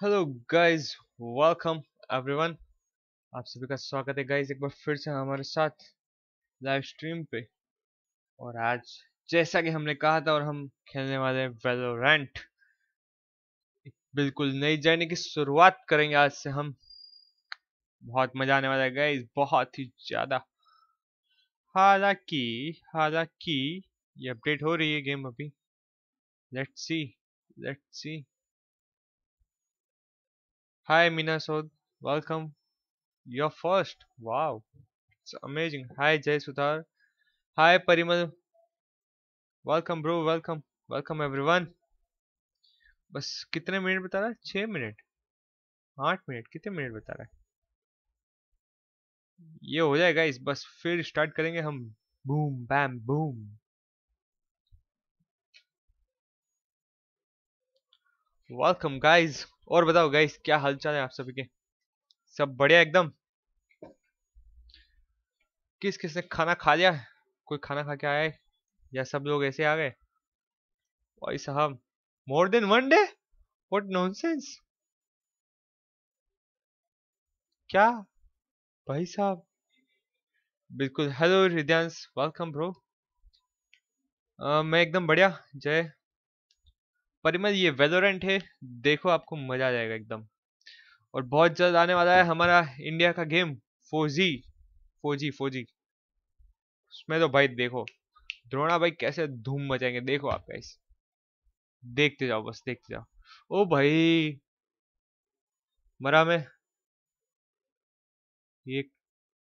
Hello guys welcome everyone आप सभी का स्वागत है गाइस एक बार फिर से हमारे साथ लाइव स्ट्रीम पे। और आज, जैसा कि हमने कहा था और हम खेलने वाले वेलोरेंट बिल्कुल नई जर्नी की शुरुआत करेंगे आज से हम। बहुत मज़ा आने वाला है गाइस बहुत ही ज़्यादा। हालाँकि हालाँकि, ये अपडेट हो रही है गेम अभी। Let's see let's see Hi Minasod, welcome. You're first. Wow, it's amazing. Hi Jay Sudhar. Hi Parimal. Welcome bro, welcome. Welcome everyone. बस कितने मिनट बता रहा है छः मिनट आठ मिनट कितने मिनट बता रहा है ये हो जाएगा इस बस फिर स्टार्ट करेंगे हम boom bam boom welcome guys और बताओ गाइस क्या हालचाल है आप सभी के? सब बढ़िया एकदम? किस किस ने खाना खा लिया? कोई खाना खा के आया है? या सब लोग ऐसे आ गए? भाई साहब more than one day what nonsense क्या? भाई साहब। बिल्कुल हेलो रिद्यांश वेलकम ब्रो मैं एकदम बढ़िया, जय। परिमल ये वेलोरेंट है, देखो आपको मज़ा आ जाएगा एकदम। और बहुत जल्द आने वाला है हमारा इंडिया का गेम फोजी फोजी फोजी उसमें तो भाई देखो, द्रोणा भाई कैसे धूम मचाएँगे, देखो आप गाइस देखते जाओ बस, देखते जाओ। ओ भाई, मरा मैं। ये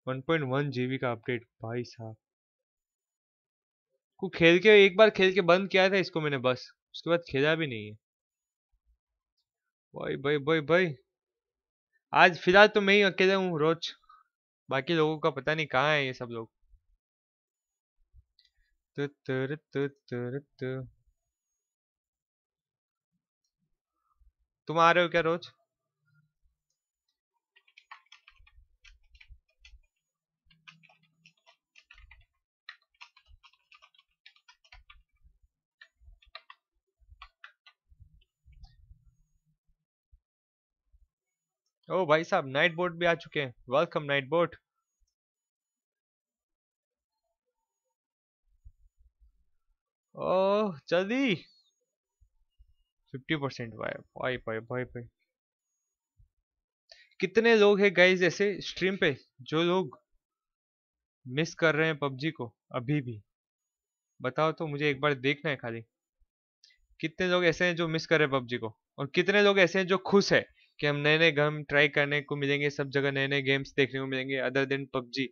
1.1 जीबी का अपडेट भाई साहब। को खेल के, एक बार खेल के बंद किया था इसको मैंने बस। उसके बाद खेला भी नहीं है। भाई भाई भाई भाई। आज फ़िलहाल तो मैं ही अकेला हूँ, रोज। बाकी लोगों का पता नहीं कहाँ है ये सब लोग। तुम आ रहे हो क्या रोज? ओ भाई साहब नाइट बोट भी आ चुके हैं। वेलकम नाइट बोट ओह, जल्दी। फिफ्टी परसेंट भाई भाई भाई भाई भाई। कितने लोग हैं गाइस ऐसे स्ट्रीम पे जो लोग मिस कर रहे हैं पबजी को अभी भी? बताओ तो मुझे एक बार देखना है खाली। कितने लोग ऐसे हैं जो मिस कर रहे हैं पबजी को? और कितने लोग ऐसे हैं जो खुश है? कि हम नए नए गेम ट्राई करने को मिलेंगे, सब जगह नए नए गेम्स देखने को मिलेंगे अदर देन पबजी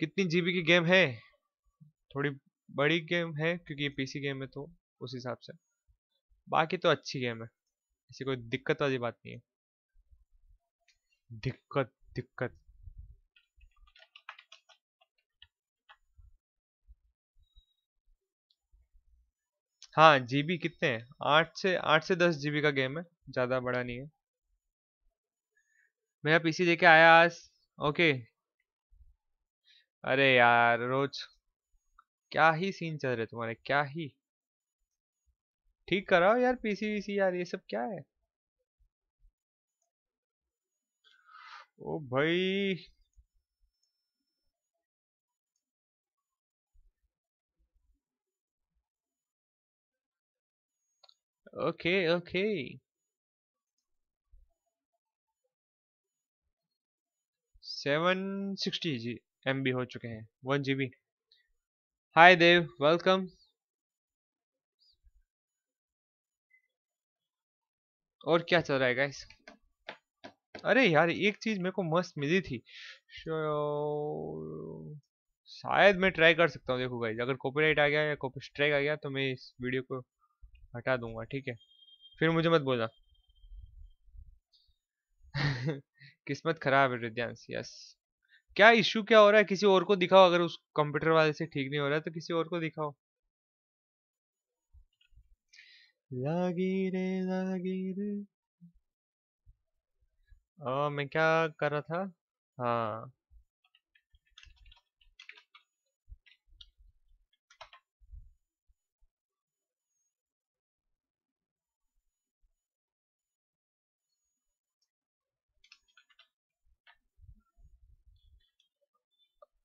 कितनी जीबी की गेम है? थोड़ी बड़ी गेम है, क्योंकि पीसी गेम है तो उस हिसाब से। बाकी तो अच्छी गेम है। ऐसी कोई दिक्कत वाली बात नहीं है। दिक्कत दिक्कत। हाँ जीबी कितने हैं? आठ से आठ से दस जीबी का गेम है। ज़्यादा बड़ा नहीं है। मेरा पीसी लेके आया आज। ओके। अरे यार, रोज क्या ही सीन चल रहे तुम्हारे, क्या ही। ठीक कराओ यार, पीसी वीसी यार, ये सब क्या है? ओ भाई। Okay okay. Seven sixty G M B हो चुके हैं, one G B hi Dev welcome और क्या चल रहा है गाइस अरे यार, एक चीज़ मेरे को मस्त मिली थी। शायद मैं ट्राई कर सकता हूँ, देखो गाइस अगर कॉपीराइट आ गया या कॉपी स्ट्राइक आ गया तो मैं इस वीडियो को हटा दूँगा, ठीक है? फिर मुझे मत बोला किस्मत खराब है रिद्यांश यस क्या इशू क्या हो रहा है? किसी और को दिखाओ अगर उस कंप्यूटर वाले से ठीक नहीं हो रहा है तो किसी और को दिखाओ। लागी रे लागी रे आ, मैं क्या कर रहा था? हाँ।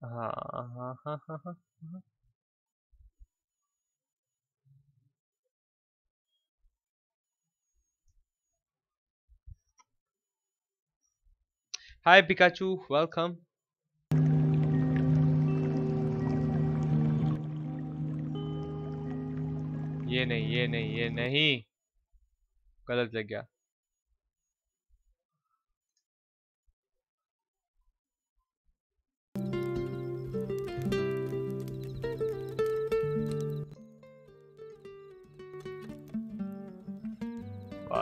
हाँ हाँ हाँ हाँ हाँ हाँ। Hi Pikachu, welcome. ये नहीं ये नहीं ये नहीं गलत लग गया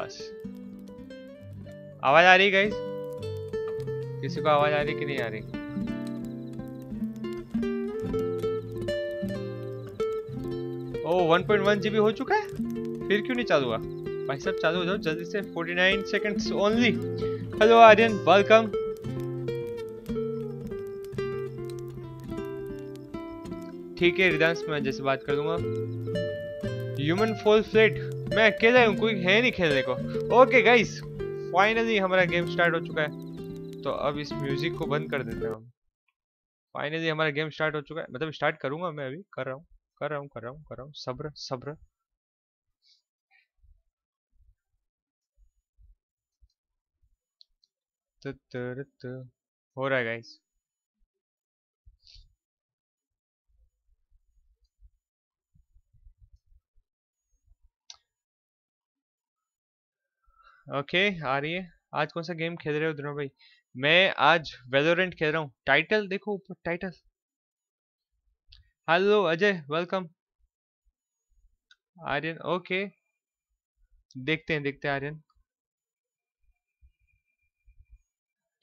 बस। आवाज़ आ रही गई किसी को आवाज़ आ रही कि नहीं आ रही? ओ 1.1 जीबी हो चुका है? फिर क्यों नहीं चालू हुआ? भाई साहब, चालू हो जाओ, जल्दी से 49 seconds only hello Aryan welcome ठीक है रिदांस मैं जैसे बात कर दूँगा। ह्यूमन फॉल फ्लेट मैं अकेला हूँ, कोई है नहीं खेलने को। ओके गाइस फाइनली हमारा गेम स्टार्ट हो चुका है। तो अब इस म्यूज़िक को बंद कर देते हैं हम। फाइनली हमारा गेम स्टार्ट हो चुका है। मतलब स्टार्ट करूँगा मैं अभी, कर रहा हूँ, कर रहा हूँ, कर रहा हूँ, कर रहा हूँ। सब्र सब्र। हो रहा है गाइस ओके, आ रही है। आज कौन सा गेम खेल रहे हो दोनों भाई? मैं आज वेलोरेंट खेल रहा हूँ। टाइटल देखो ऊपर title hello Ajay welcome Aryan okay देखते हैं देखते हैं आर्यन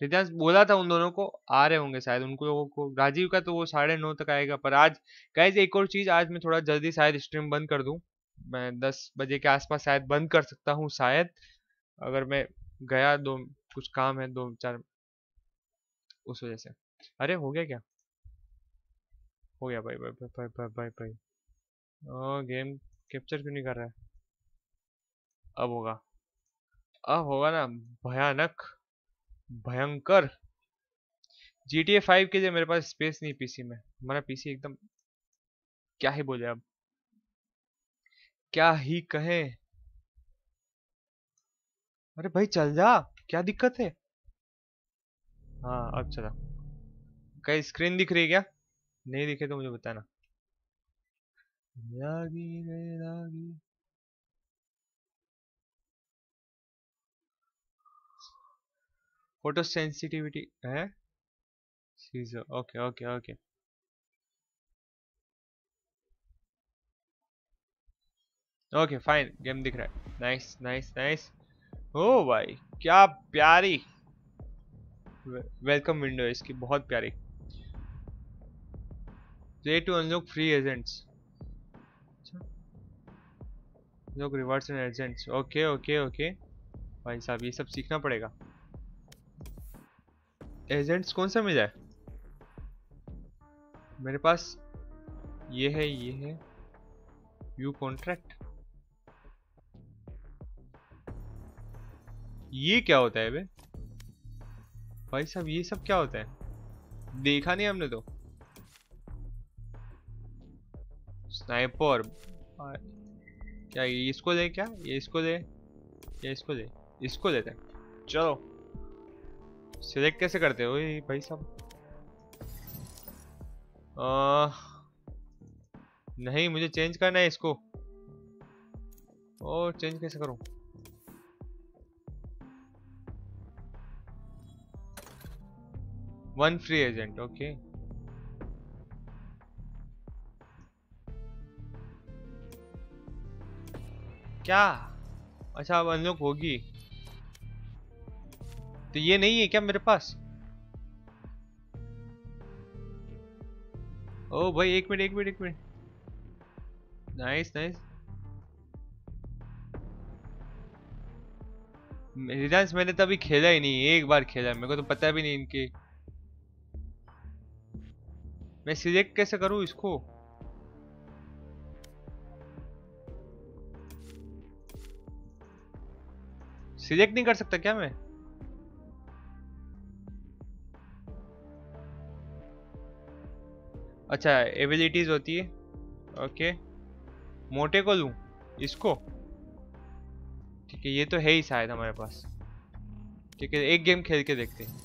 रिताज बोला था उन दोनों को, आ रहे होंगे शायद, उनको लोगों को। राजीव का तो वो साढ़े नौ तक आएगा, पर आज गाइज़ एक और चीज़, आज मैं थोड़ा जल्दी शायद स्ट्रीम बंद कर दूँ। मैं दस बजे के आसपास शायद बंद कर सकता हूँ शायद। अगर मैं गया दो, कुछ काम है, दो, चार, उस वजह से। अरे, हो गया क्या? हो गया। भाई भाई भाई भाई भाई भाई भाई। ओ गेम कैप्चर क्यों नहीं कर रहा है? अब होगा। अब होगा ना, भयानक, भयंकर। जी टी ए फाइव के लिए मेरे पास स्पेस नहीं पीसी में। हमारा पीसी एकदम क्या ही बोले अब क्या ही कहें? अरे भाई, चल जा। क्या दिक्कत है? हाँ अब चला। कहीं स्क्रीन दिख रही है क्या? नहीं दिखे तो मुझे बताना। लागी रे लागी फ़ोटो सेंसिटिविटी है? Scissor okay okay okay okay fine game दिख रहा है। नाइस नाइस नाइस ओ भाई, क्या प्यारी। वेलकम विंडो इसकी, बहुत प्यारी। Play to unlock free agents लोग rewards and agents okay okay okay भाई साहब, ये सब सीखना पड़ेगा। एजेंट्स कौन सा मिला है? मेरे पास ये है ये है। यू कॉन्ट्रैक्ट ये क्या होता है बे? भाई साहब, ये सब क्या होता है? देखा नहीं हमने तो। स्नाइपर क्या ये इसको दे क्या? ये इसको दे। या इसको दे। इसको देते हैं। चलो। सिलेक्ट कैसे करते हो भाई साहब? नहीं, मुझे चेंज करना है इसको। और चेंज कैसे करूँ? वन फ्री एजेंट ओके क्या? अच्छा अब अनलॉक होगी। तो ये नहीं है क्या मेरे पास? ओ भाई, एक मिनट एक मिनट एक मिनट। नाइस नाइस मैंने तो अभी खेला ही नहीं, एक बार खेला मेरे को तो पता भी नहीं इनके। मैं सिलेक्ट कैसे करूँ इसको? सिलेक्ट नहीं कर सकता क्या मैं? अच्छा एबिलिटीज होती है। ओके मोटे को लूँ इसको? ठीक है, ये तो है ही शायद हमारे पास। ठीक है, एक गेम खेल के देखते हैं।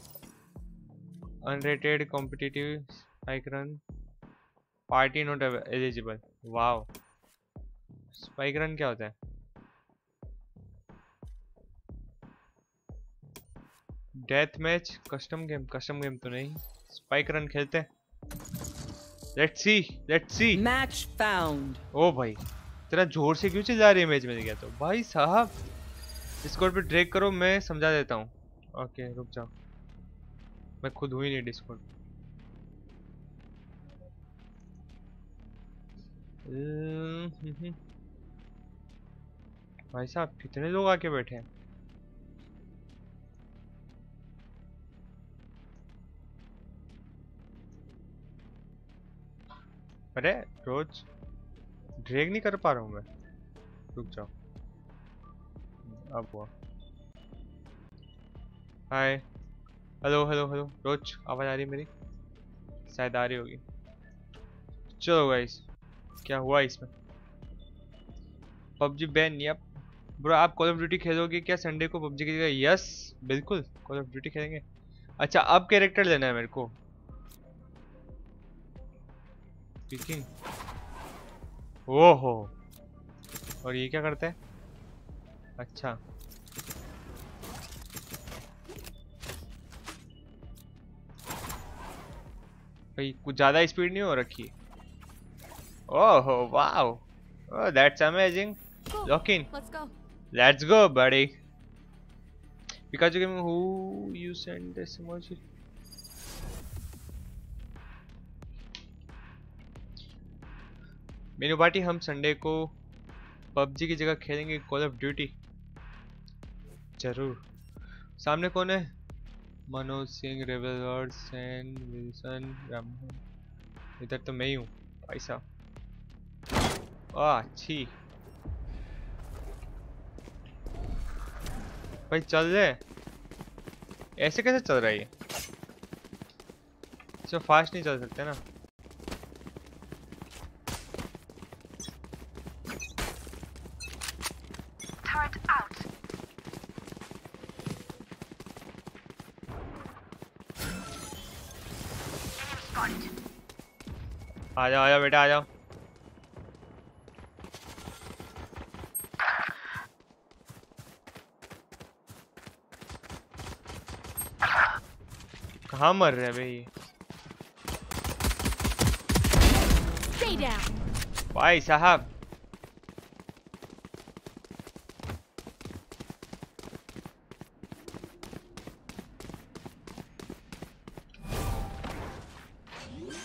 Unrated competitive spike run party not eligible wow spike run क्या होता है? Death match custom game custom game तो नहीं. स्पाइक रन खेलते let's see let's see Match found. ओ भाई तेरा ज़ोर से क्यों चिल्ला रही है मैच मिल गया तो? भाई साहब डिस्कॉर्ड पे ड्रैग करो मैं समझा देता हूँ. ओके रुक जाओ. मैं खुद हुई नहीं डिस्कॉर्ड भाई साहब, कितने लोग आके बैठे हैं? अरे, रोज ड्रैग नहीं कर पा रहा हूँ मैं। रुक जाओ। अब हुआ। हाय हेलो हेलो हेलो रोज आवाज़ आ रही मेरी? शायद आ रही होगी। चलो गाइस क्या हुआ इसमें? पबजी बैन यप ब्रो, आप कॉल ऑफ़ ड्यूटी खेलोगे क्या संडे को पबजी की जगह यस बिल्कुल कॉल ऑफ़ ड्यूटी खेलेंगे। अच्छा अब कैरेक्टर लेना है मेरे को। स्पीकिंग ओहो, और ये क्या करता है? अच्छा। भाई, कुछ ज़्यादा स्पीड नहीं हो रखी ओहो wow oh that's amazing Cool. lock in Let's go. let's go buddy Pikachu game who you send this emoji menu party हम संडे को पबजी की जगह खेलेंगे कॉल ऑफ़ ड्यूटी ज़रूर सामने कौन है मनोज सिंह रेबल सेन विल्सन रामन इधर तो मैं ही हूँ भाई साहब वाह अच्छी। भाई चल रहे ऐसे कैसे चल रहा है ये? इसमें फास्ट नहीं चल सकते ना. आ जाओ आ जाओ बेटा आ जाओ। कहाँ मर रहे हैं भाई. भाई साहब।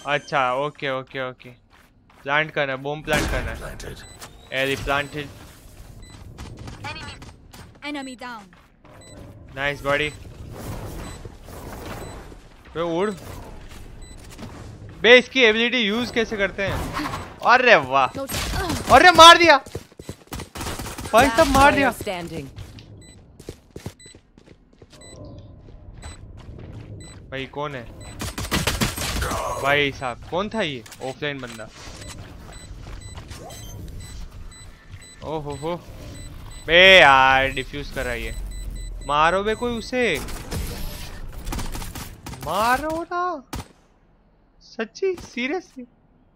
अच्छा ओके ओके ओके प्लांट करना है बॉम्ब प्लांट करना है। एरी planted Enemy down. Nice body बे उड़। बे, इसकी एबिलिटी यूज़ कैसे करते हैं? अरे वाह। अरे, मार दिया। भाई, सब मार दिया। भाई, कौन है? भाई साहब, कौन था ये? ऑफलाइन बंदा। ओहो, हो बे, यार डिफ्यूज कर रहा ये। मारो बे कोई उसे। मारो ना। सच्ची? Seriously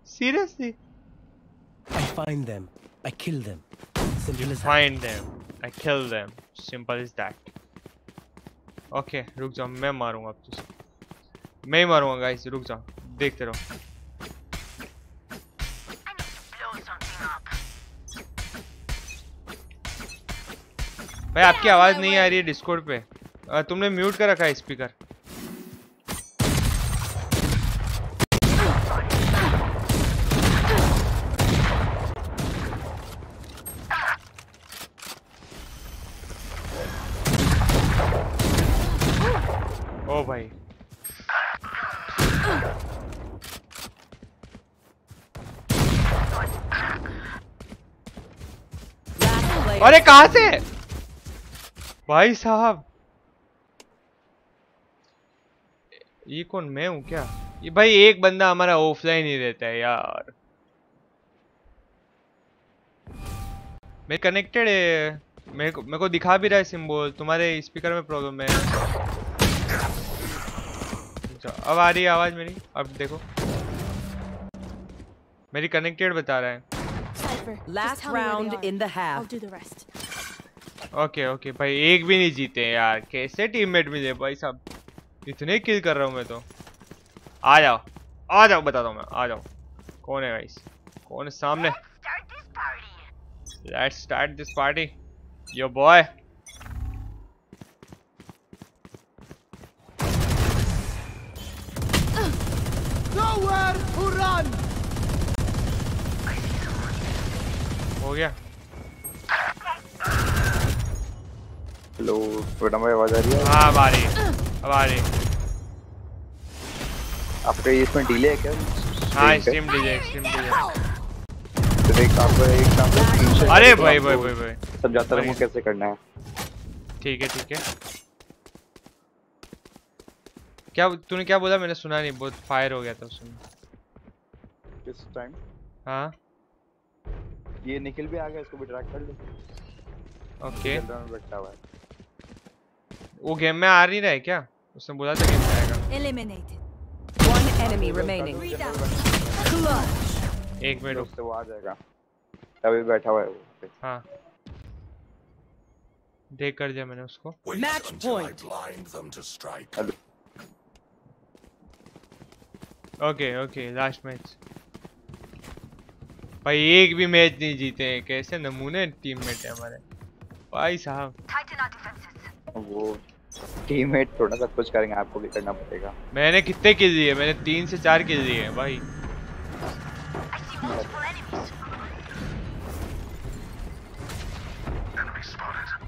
seriously I find them. I kill them. Simple as that. find them. I kill them. Simple as that. Okay रुक जाओ। मैं मारूँगा अब तुझे। मैं ही मारूँगा गाइस रुक जाओ। देखते रहो. भाई आपकी आवाज़ नहीं आ रही है डिस्कॉर्ड पे। तुमने म्यूट कर रखा है स्पीकर ओ भाई Last player. अरे कहाँ से? भाई साहब। ये कौन मैं हूँ क्या? ये भाई एक बंदा हमारा ऑफलाइन ही रहता है यार। मैं कनेक्टेड है। मेरे को मेरे को दिखा भी रहा है सिंबल तुम्हारे स्पीकर में प्रॉब्लम है। अच्छा, अब आ रही है आवाज़ मेरी? अब देखो। मेरी कनेक्टेड बता रहा है। Last round in the I'll do the rest. Okay okay. भाई एक भी नहीं जीते यार। कैसे टीममेट मिले भाई साहब इतने किल कर रहा हूँ मैं तो। आ जाओ आ जाओ बताता हूँ मैं। आ जाओ। कौन है गाइस कौन है सामने? Let's start this party yo boy हो गया। हेलो मैडम भाई आवाज़ आ रही है। हाँ अब आ रही है। अब आ रही है। आपका इसमें डिले है क्या? हाँ स्ट्रीम डीजे स्ट्रीम पे? तो एक आपका एक काम से अरे भाई भाई भाई भाई। समझाता रहूँ कैसे करना है। ठीक है ठीक है। क्या तूने क्या बोला? मैंने सुना नहीं बहुत फायर हो गया था उसमें। किस टाइम हाँ। ये निखिल भी आ गया इसको भी ट्रैक कर लो। ओके है बैठा हुआ है। वो गेम में आ नहीं रहा है क्या? उसने बोला था गेम में आएगा. एक मिनट उससे वो आ जाएगा। अभी बैठा हुआ है वो। हाँ। देख कर दिया मैंने उसको। Point. Hello okay okay last match भाई एक भी मैच नहीं जीते हैं। कैसे नमूने टीममेट है हमारे। भाई साहब. वो टीममेट थोड़ा सा कुछ करेंगे आपको भी करना पड़ेगा। मैंने कितने किल दिए? मैंने तीन से चार किल दिए हैं भाई।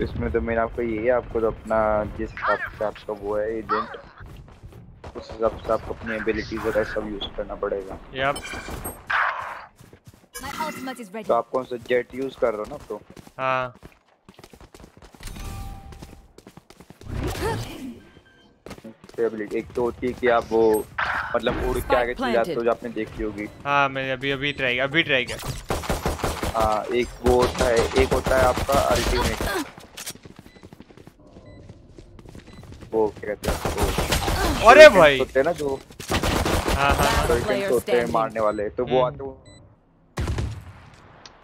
इसमें तो मेरा आपको ये है आपको तो अपना जिस हिसाब से आपका वो है एजेंट उस हिसाब से आपको अपनी एबिलिटीज वगैरह सब यूज़ करना पड़ेगा। यप. तो आप कौन सा जेट यूज़ कर रहे हो ना तो हाँ। एबिलिटी एक तो होती है कि आप वो मतलब उड़ के आगे चले जाते हो जो आपने देखी होगी। हाँ मैंने अभी अभी ट्राई किया अभी ट्राई किया। हाँ एक वो होता है एक होता है आपका अल्टीमेट वो क्या कहते हैं अरे भाई! होते हैं ना जो हाँ हाँ हाँ। होते हैं मारने वाले तो वो हम्म। आते हो।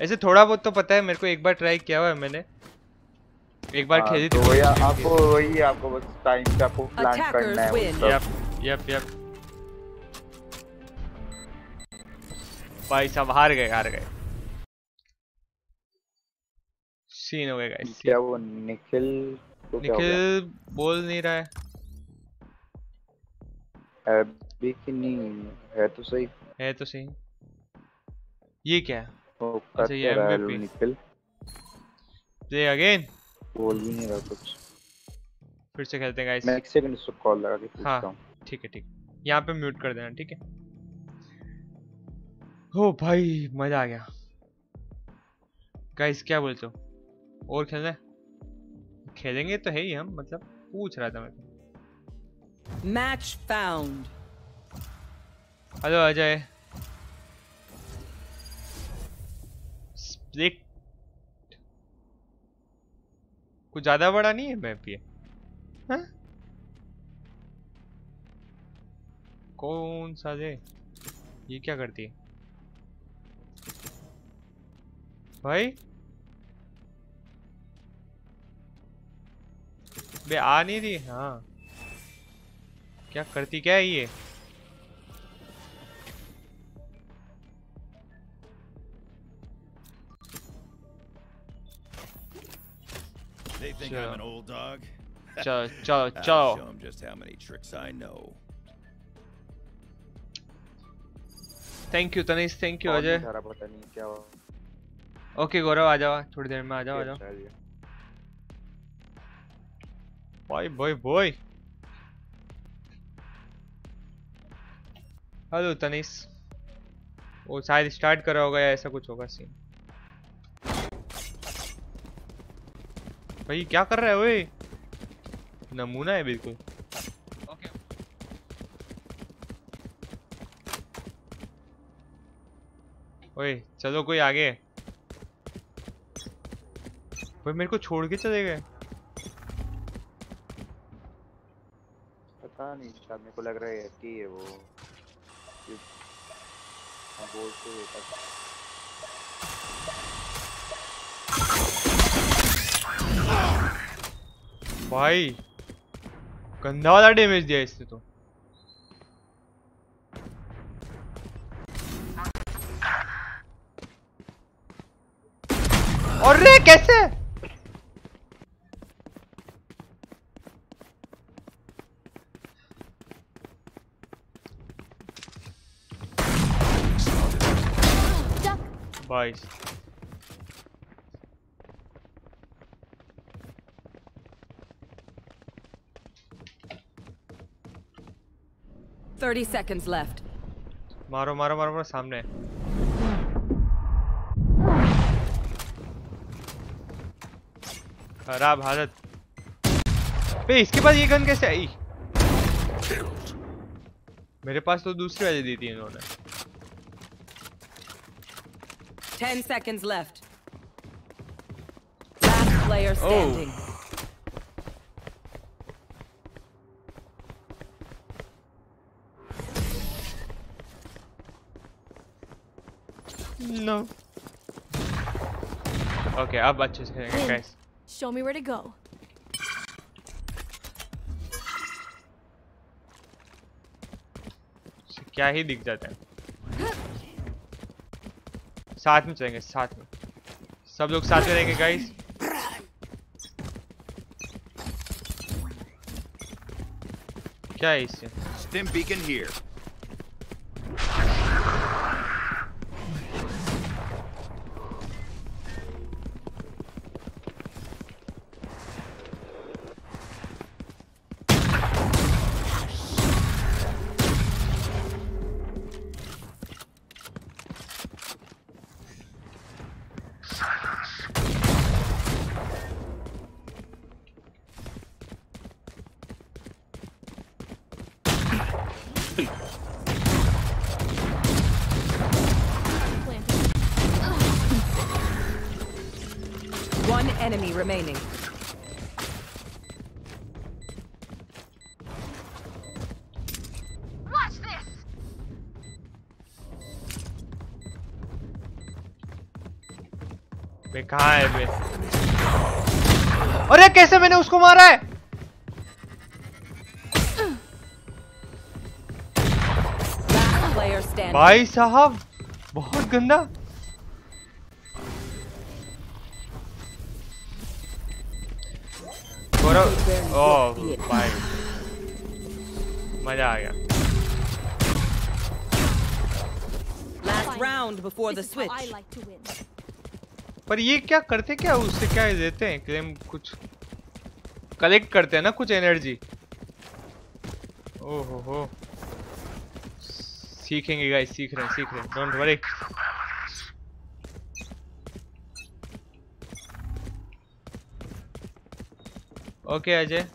ऐसे थोड़ा बहुत तो पता है मेरे को एक बार ट्राई किया हुआ है मैंने। एक बार हाँ, खेली तो थी वही आपको वही आपको बस टाइम पे आपको प्लान करना है। यप यप यप भाई साहब हार गए हार गए। सीन हो गया गाइस क्या वो निखिल को क्या गया? निखिल बोल नहीं रहा है। है भी कि नहीं है तो सही। है तो सही। ये क्या? है अच्छा, ये MVP निखिल। प्ले अगेन बोल भी नहीं रहा कुछ। फिर से खेलते हैं गाइस मैं एक सेकंड उसको कॉल लगा के पूछता हाँ। हूँ। ठीक है ठीक यहाँ पे म्यूट कर देना ठीक है? हो भाई मज़ा आ गया। गाइस क्या बोलते हो? और खेलना है? खेलेंगे तो है ही हम मतलब पूछ रहा था मैं। तो। Match found. Hello Ajay. Split कुछ ज़्यादा बड़ा नहीं है? मैप ये हाँ? कौन सा जे ये क्या करती है? भाई? बे आ नहीं रही? हाँ। क्या करती? क्या है ये? They think Sure. I'm an old dog. चलो चलो I'll चलो show 'em just how many tricks I know. Thank you Tanish thank you call Ajay नहीं उठा रहा, पता नहीं क्या हुआ। ओके गौरव आ जाओ थोड़ी देर में आ जाओ आ जाओ शायद ये। Bye bye bye hello Tanish वो शायद स्टार्ट करा होगा या ऐसा कुछ होगा सीन भाई क्या कर रहा है ओए? नमूना है बिल्कुल। ओए चलो कोई आगे। भाई मेरे को छोड़ के चले गए। पता नहीं शायद मेरे को लग रहा है कि वो हाँ, बोल तो भाई गंदा वाला डैमेज दिया इसने तो। और रे कैसे? बाईस 30 seconds left. मारो मारो मारो मारो सामने खराब हालत पे इसके पास ये गन कैसे आई मेरे पास तो दूसरी वाली दी थी इन्होंने 10 seconds left. Last player oh। standing. Oh. Okay अब अच्छे से खेलेंगे Win. Guys Show me where to go. क्या ही दिख जाता है साथ में चलेंगे साथ में सब लोग साथ में रहेंगे गाइस क्या है इससे Stim beacon here. enemy remaining. Watch this. है अरे कैसे मैंने उसको मारा है? भाई साहब बहुत गंदा गौरव ओह भाई मज़ा आ गया I switch. like to win. पर ये क्या करते क्या उससे क्या देते हैं? क्लेम कुछ। कलेक्ट करते हैं ना कुछ एनर्जी ओहो हो सीखेंगे गाइस सीख रहे हैं सीख रहे हैं। डोंट वरी ओके अजय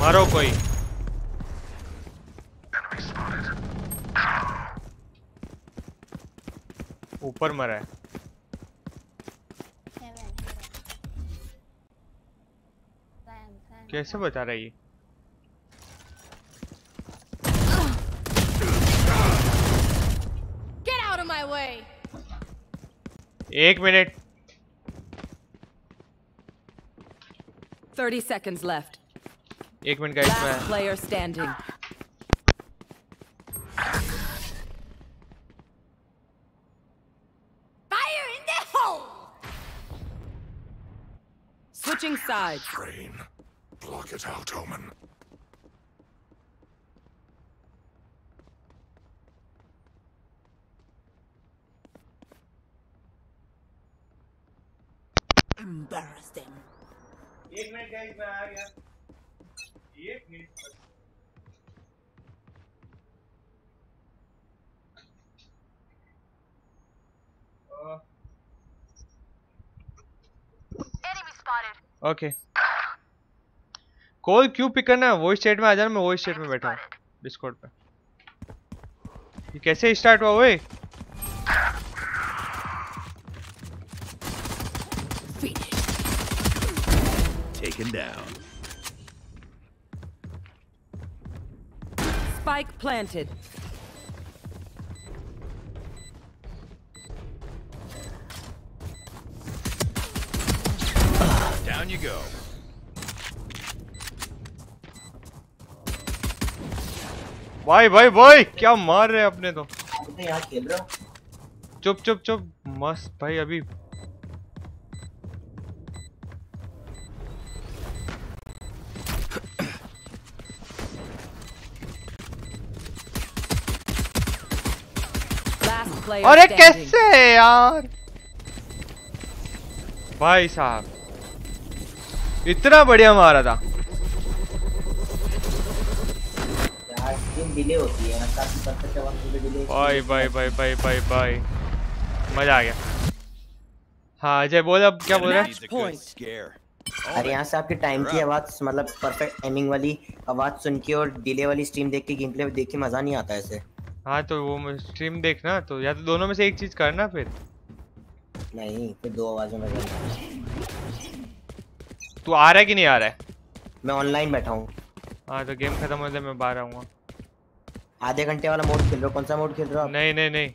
मारो कोई। ऊपर मरा है। कैसे बता रहा है ये Get out of my way! एक मिनट 30 seconds left. एक मिनट गाइस Last मैं player standing. Fire in the hole! Switching sides. Train. Block it out, Omen. Embarrass them. One minute, guys. I'm here. One minute. Okay. Call क्यों pick करना है voice chat में आ जाना मैं voice chat में बैठा हूँ डिस्कॉर्ड पे ये कैसे स्टार्ट हुआ ओए Taken down. Spike planted. Down you go. भाई भाई भाई क्या मार रहे हैं अपने तो? खेल रहा चुप चुप चुप। मस्त भाई अभी। अरे कैसे यार? भाई साहब इतना बढ़िया मारा था। डिले होती है काफ़ी परफेक्ट है वहाँ पे डिले भाई भाई भाई भाई भाई भाई। मज़ा आ गया। हाँ अजय बोल अब क्या बोल रहा है. अरे यहाँ से आपकी टाइम की आवाज़ मतलब परफेक्ट एमिंग वाली आवाज़ सुन के और डिले वाली स्ट्रीम देख के गेम प्ले देख के मज़ा नहीं आता ऐसे। हाँ तो वो स्ट्रीम देखना तो या तो दोनों में से एक चीज़ करना फिर। नहीं फिर दो आवाजों में तू आ रहा है कि नहीं आ रहा है? मैं ऑनलाइन बैठा हूँ। हाँ तो गेम खत्म हो जाए मैं बाहर आऊँगा। आधे घंटे वाला मोड खेल रहे हो? कौन सा मोड खेल रहे हो नहीं नहीं नहीं।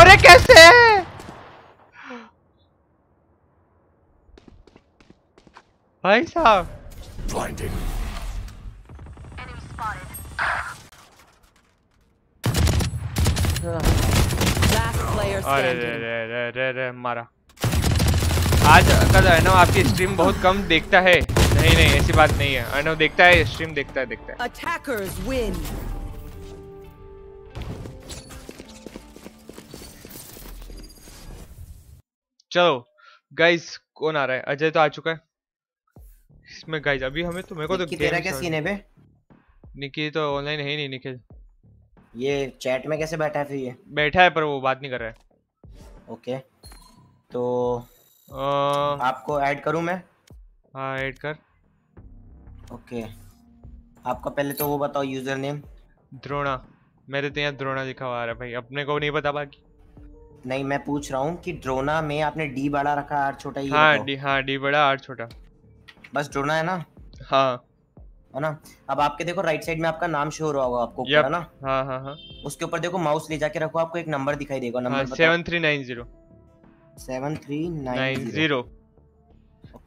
अरे कैसे? भाई साहब। Blinding. Enemy spotted. अरे रे रे रे रे रे मारा। आज कल अर्नव आपकी स्ट्रीम बहुत कम देखता है। नहीं नहीं ऐसी बात नहीं है। अर्नव देखता है स्ट्रीम देखता है देखता है। Attackers win. चलो गाइस कौन आ रहा है? अजय तो आ चुका है। इसमें गाइस अभी हमें तो मेरे को तो तेरा क्या सीन है बे? निकी तो ऑनलाइन है ही नहीं निखिल। ये चैट में कैसे बैठा है फिर ये? बैठा है पर वो बात नहीं कर रहा है। ओके। तो अ, आपको ऐड करूँ मैं? हाँ ऐड कर। ओके। आपका पहले तो वो बताओ यूज़र नेम द्रोणा। मेरे तो यहाँ द्रोणा लिखा हुआ आ रहा है भाई। अपने को नहीं पता बाकी। नहीं मैं पूछ रहा हूँ कि ड्रोना में आपने डी बड़ा रखा आर छोटा हाँ बताओ। डी हाँ डी बड़ा आर छोटा। बस ड्रोना है ना? हाँ। है ना? अब आपके देखो राइट साइड में आपका नाम शो हो रहा होगा आपको है ना? हाँ हाँ हाँ। उसके ऊपर देखो माउस ले जाके रखो आपको एक नंबर दिखाई देगा। Number seven three nine zero seven three nine nine zero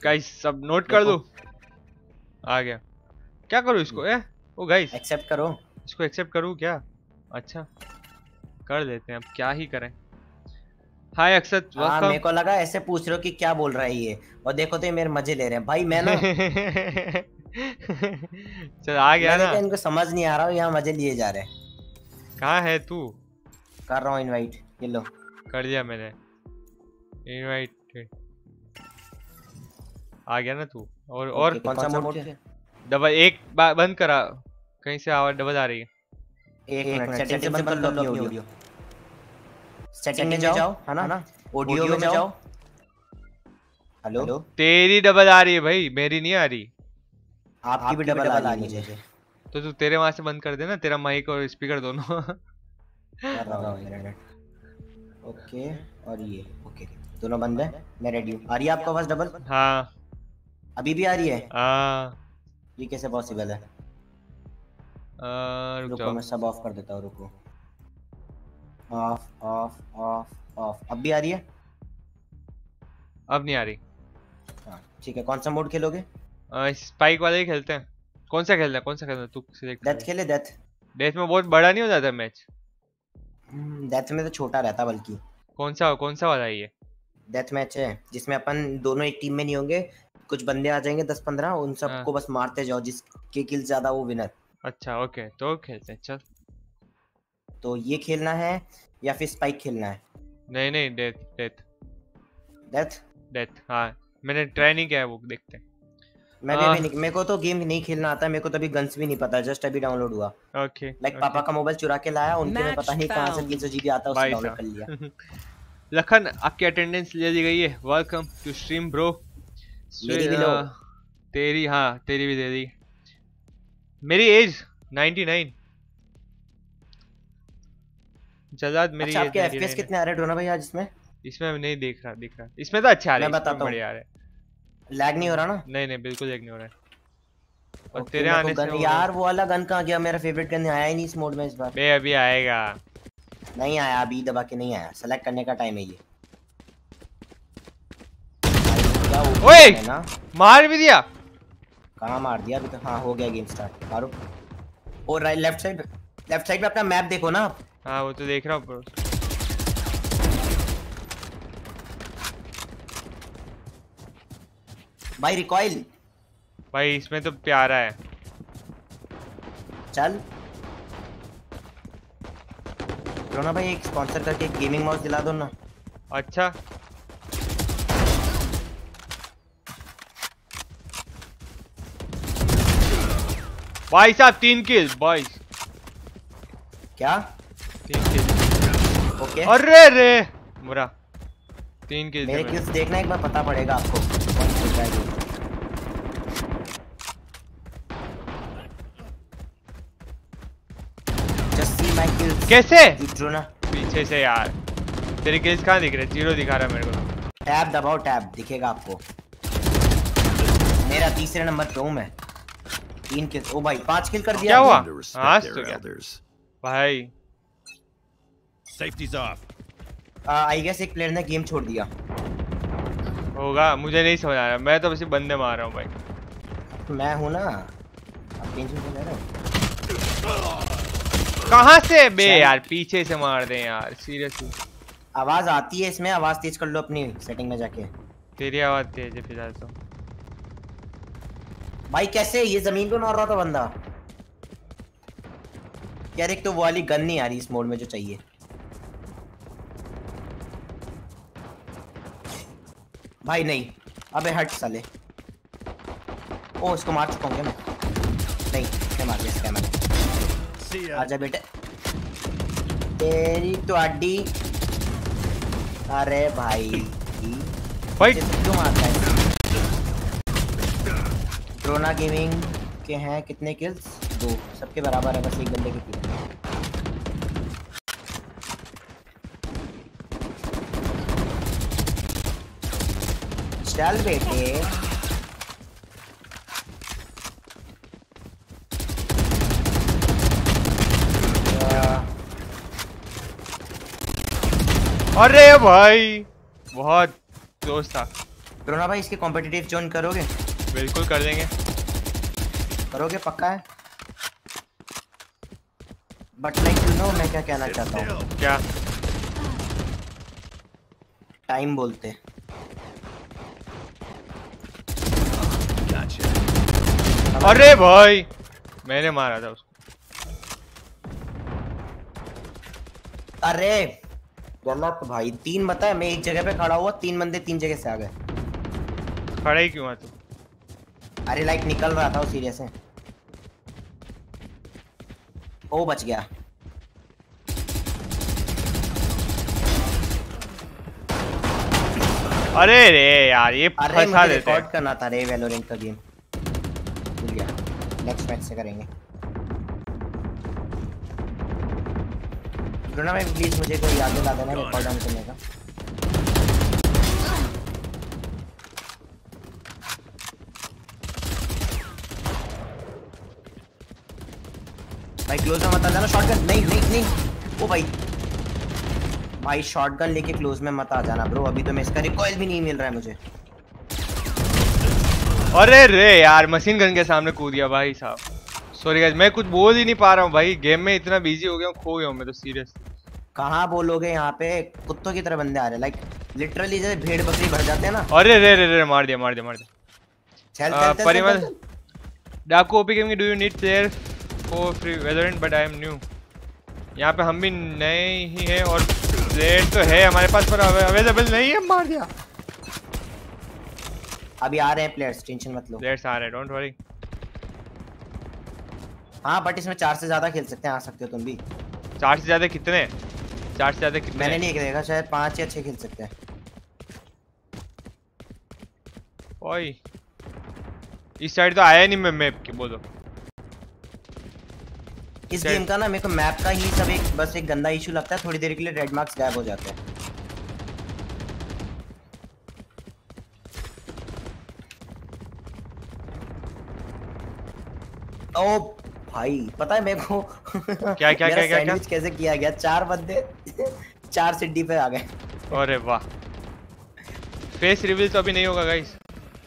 guys सब नोट कर दो। आ गया। क्या करूँ इसको? ए ओ गाइस एक्सेप्ट करो। इसको एक्सेप्ट करूँ क्या? अच्छा। कर देते हैं अब क्या ही करें। हाय अक्षत हाँ मेरे को लगा ऐसे पूछ रहे हो कि क्या बोल रहा है ये? और देखो तो ये मेरे मज़े ले रहे हैं। भाई मैं ना चल आ गया ना। कहा इनको समझ नहीं आ रहा हूँ यहाँ मज़े लिए जा रहे हैं। कहाँ है तू? कर रहा हूँ इनवाइट ये लो। कर दिया मैंने। इनवाइट आ गया ना तू? और और कौन सा मोड है डबल एक बा- बंद करा। कहीं से आवाज़ डबल आ रही है। एक मिनट सेटिंग से बंद कर लो अपनी ऑडियो सेटिंग में जाओ है ना? ऑडियो में जाओ। हेलो तेरी डबल आ रही है भाई मेरी नहीं आ रही। आपकी भी डबल आ रही है मुझे। तो तू तेरे वहाँ से बंद कर देना तेरा माइक और स्पीकर दोनों। कर रहा हूँ ओके और ये। ओके दोनों बंद है? मैं रेडी हूँ। आ रही है आपको आवाज़ डबल हाँ। अभी भी आ रही है? हाँ। ये कैसे पॉसिबल है? आ, रुक रुको जाओ। मैं सब ऑफ़ कर देता हूँ रुको। ऑफ़ ऑफ़ ऑफ़ ऑफ़ अब भी आ रही है? अब नहीं आ रही। हाँ ठीक है। कौन सा मोड खेलोगे? स्पाइक वाले ही खेलते हैं। कौन सा खेलना है? कौन सा खेलना है? तू सिलेक्ट डेथ खेले डेथ डेथ में बहुत बड़ा नहीं हो जाता मैच डेथ में तो छोटा रहता बल्कि। कौन सा कौन सा वाला है ये? डेथ मैच है जिसमें अपन दोनों एक टीम में नहीं होंगे। कुछ बंदे आ जाएँगे दस पंद्रह उन सबको बस मारते जाओ जिसके किल ज़्यादा वो विनर अच्छा ओके तो खेलते हैं चल। तो ये खेलना है या फिर स्पाइक खेलना है? नहीं नहीं डेथ डेथ डेथ डेथ हाँ। मैंने ट्राई नहीं किया है वो देखते हैं। मैं भी हाँ। अभी मेरे को तो गेम नहीं खेलना आता मेरे को तो अभी गन्स भी नहीं पता जस्ट अभी डाउनलोड हुआ। ओके लाइक पापा का मोबाइल चुरा के लाया उनके में पता नहीं कहाँ से found. 300 जीबी आता है उससे डाउनलोड कर लिया। लखन आपकी अटेंडेंस ले दी गई है। वेलकम टू स्ट्रीम ब्रो मेरी भी लो। तेरी हाँ तेरी भी दे दी। मेरी एज 99 जजाद मेरी अच्छा एज आपके एफपीएस कितने आ रहे हैं भाई आज इसमें? इसमें नहीं देख रहा दिख रहा। इसमें तो अच्छा आ रहा है मैं बताता हूँ। बढ़िया आ रहा। है लैग नहीं हो रहा ना? नहीं नहीं बिल्कुल एक नहीं हो रहा है। और तेरे आने से यार वो वाला गन कहाँ गया? मेरा फेवरेट गन आया ही नहीं इस मोड में इस बार। बे अभी आएगा। नहीं आया अभी दबा के नहीं आया। सेलेक्ट करने का टाइम है ये। ओए! मार भी दिया। कहाँ मार दिया? अभी तो हाँ हो गया गेम स्टार्ट मारो। और right left side left side पे अपना मैप देखो ना आप। हाँ वो तो देख रहा हूँ भाई रिकॉइल भाई इसमें तो प्यारा है। चल। रोना भाई एक स्पॉन्सर करके एक गेमिंग माउस दिला दो ना। अच्छा। भाई साहब तीन किल बाईस। क्या? तीन किल ओके अरे रे बुरा तीन किल मेरे किल्स देखना एक बार पता पड़ेगा आपको कौन खेल रहा है ये। Just see my kills. कैसे? ना। पीछे से यार। तेरे किल्स कहाँ दिख रहे? ज़ीरो दिखा रहा है मेरे को टैब दबाओ टैब। दिखेगा आपको। मेरा तीसरे नंबर पे हूँ मैं। तीन किल ओ भाई पाँच किल कर दिया क्या हुआ? तो क्या? भाई। Safety's off. आई गेस एक प्लेयर ने गेम छोड़ दिया। होगा। मुझे नहीं समझ आ रहा। मैं तो बस बंदे मार रहा हूँ भाई। मैं हूँ ना। आप टेंशन क्यों ले रहे हो? कहाँ से? बे। यार पीछे से मार दे यार सीरियसली आवाज़ आती है इसमें आवाज़ तेज कर लो अपनी सेटिंग में जाके। तेरी आवाज़ तेज है फ़िलहाल तो भाई कैसे? ये ज़मीन पे मार रहा था बंदा। यार एक तो वो वाली गन नहीं आ रही इस मोड में जो चाहिए। भाई नहीं। अबे हट साले। ओ इसको मार चुका हूँ क्या मैं? नहीं क्या मार दिया ya. आजा बेटे। तेरी तो अड्डी अरे भाई। भाई। इसे क्यों मारता है? ड्रोना गेमिंग के हैं कितने किल्स दो। सबके बराबर है बस एक बंदे की किल है चल बेटे। अरे भाई बहुत दोस्त था। ड्रोना भाई इसके कॉम्पिटिटिव जोन करोगे? बिल्कुल कर देंगे। करोगे पक्का है? बट लाइक यू नो मैं क्या कहना चाहता हूँ। क्या? टाइम बोलते। अरे भाई मैंने मारा था उसको। अरे! गलत भाई तीन बता है मैं एक जगह पे खड़ा हुआ तीन बंदे तीन जगह से आ गए। खड़ा ही क्यों हुआ तू? अरे लाइक निकल रहा था उस एरिया से। ओ बच गया। अरे रे यार ये फंसा देते रिकॉर्ड हैं करना था रे वैलोरेंट का गेम भूल गया। नेक्स्ट मैच से करेंगे। रुना भाई प्लीज़ मुझे कोई याद दिला देना रिकॉर्ड ऑन करने का। भाई क्लोज में मत आ जाना शॉटगन नहीं नहीं नहीं। ओ भाई। भाई शॉटगन लेके क्लोज में मत आ जाना ब्रो अभी तो मैं इसका रिकॉइल भी नहीं मिल रहा है मुझे। अरे रे यार मशीन गन के सामने कूद गया भाई साहब। सॉरी गाइस मैं कुछ बोल ही नहीं पा रहा हूँ भाई। गेम में इतना बिज़ी हो गया हूँ खो गया हूँ मैं तो सीरियस कहाँ बोलोगे यहाँ पे? कुत्तों की तरह बंदे आ रहे लाइक लिटरली जैसे भेड़ बकरी भर जाते हैं ना। अरे रे रे रे मार दिया मार दिया मार दिया। चल परिमल। डाकू ओपी गेम की do you need player for free Valorant but I am new यहाँ पे हम भी नए ही हैं और प्लेयर तो है हमारे पास पर अवेलेबल नहीं है मार दिया। अभी आ रहे हैं प्लेयर्स टेंशन मत लो। प्लेयर्स आ रहे हैं डोंट वरी हाँ बट इसमें चार से ज़्यादा खेल सकते हैं आ सकते हो तुम भी। चार से ज़्यादा कितने? चार से ज़्यादा कितने? मैंने नहीं देखा शायद पाँच या छह खेल सकते हैं। ओए। इस साइड तो आया नहीं मैं मैप के बोलो। इस गेम का ना मेरे को मैप का ही सब एक बस एक गंदा इशू लगता है थोड़ी देर के लिए रेड मार्क्स गायब हो जाते हैं। ओ भाई पता है मेरे को? क्या- क्या- क्या- क्या- सैंडविच कैसे किया गया? चार बंदे चार सिड्डी पे आ गए। अरे वाह। फेस रिवील तो अभी नहीं होगा गाइस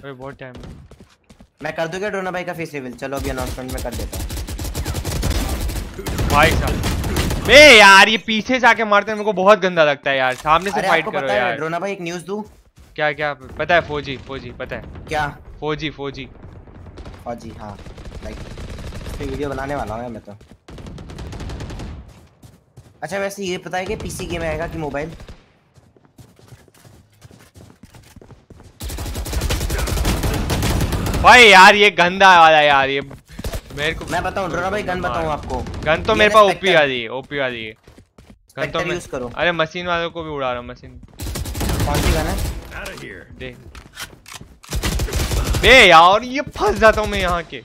अभी बहुत टाइम मैं कर दूँ क्या डोना भाई का फेस रिवील चलो अभी अनाउंसमेंट में कर देता हूँ। भाई साहब। बे यार ये पीछे से आके मारते हैं मेरे को बहुत गंदा लगता है यार। सामने से फाइट करो यार। ड्रोना भाई एक न्यूज़ दूँ? क्या क्या? पता है फौजी फौजी पता है। क्या? फौजी फौजी। फौजी हाँ। लाइक वीडियो बनाने वाला हूँ मैं तो। अच्छा वैसे ये पता है कि पीसी गेम आएगा कि मोबाइल भाई यार ये गंदा वाला यार ये मेरे को मैं बताऊँ ड्रोना भाई गन बताऊँ आपको? गन तो मेरे पास ओपी वाली है ओपी वाली है। गन तो use करो। अरे मशीन वालों को भी उड़ा रहा हूँ मशीन कौन सी गन है. देख बे यार ये फंस जाता हूँ मैं यहाँ के।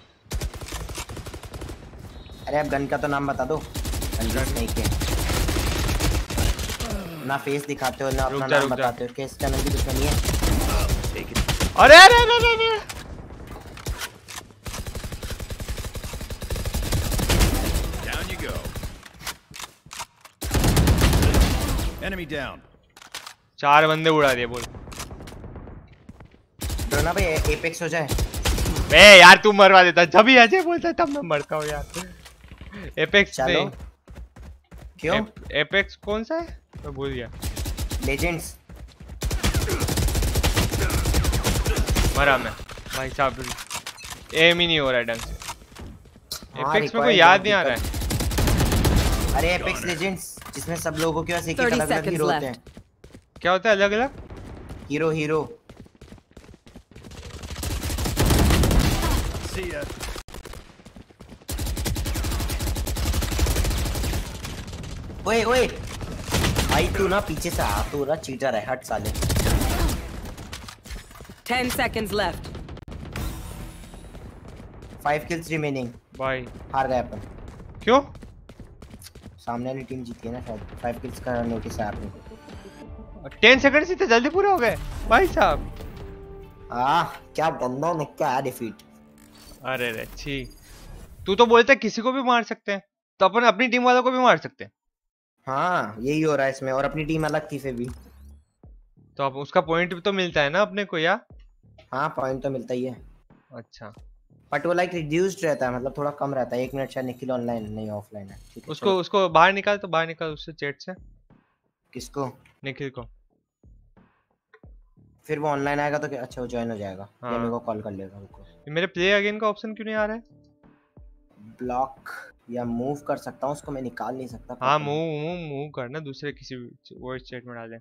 अरे आप गन का तो नाम बता दो। नहीं के ना फेस दिखाते हो ना अपना नाम बताते हो। किस चैनल की दुश्मनी है। अरे अरे अरे अरे, Down you go. Enemy down. चार बंदे उड़ा दिए बोल। ड्रोना भाई एपेक्स हो जाए। बे यार तू मरवा देता। जब ही अजय बोलता है तब मैं मरता हूँ यार। एपेक्स चलो नहीं क्यों एप- एपेक्स कौन सा है मैं भूल गया लेजेंड्स मरा मैं भाई साहब एम ही नहीं हो रहा है ढंग से हाँ, एपेक्स में कोई याद नहीं आ रहा है अरे एपेक्स लेजेंड्स जिसमें सब लोगों के पास एक एक 30 अलग अलग हीरो होते हैं क्या होता है अलग अलग हीरो हीरो See ya. ओए ओए। भाई तू ना पीछे से आ तू ना चीटर है हट साले। 10 seconds left. Five kills remaining भाई हार गए अपन। क्यों? सामने वाली टीम जीती है ना शायद। फाइव किल्स का नोटिस है आपने टेन सेकंड से इतने जल्दी पूरे हो गए? भाई साहब। आह क्या बंदा ने क्या डिफीट अरे रे छी। तू तो बोलता है किसी को भी मार सकते हैं तो अपन अपनी टीम वालों को भी मार सकते हैं। हाँ यही हो रहा है इसमें और अपनी टीम अलग थी फिर भी। तो अब उसका पॉइंट भी तो मिलता है ना अपने को या? हाँ पॉइंट तो मिलता ही है। अच्छा। बट वो लाइक रिड्यूस्ड रहता है मतलब थोड़ा कम रहता है। एक मिनट शायद निखिल ऑनलाइन नहीं ऑफलाइन है। ठीक है उसको उसको बाहर निकाल तो बाहर निकाल उससे चैट से। किसको? निखिल को। फिर वो ऑनलाइन आएगा तो अच्छा वो ज्वाइन हो जाएगा। हाँ। मेरे को कॉल कर लेगा रुको। मेरे प्ले अगेन का ऑप्शन क्यों नहीं आ रहा है? ब्लॉक या मूव कर सकता हूँ उसको मैं निकाल नहीं सकता हाँ मूव मूव मूव करना दूसरे किसी वॉइस चैट में डाले।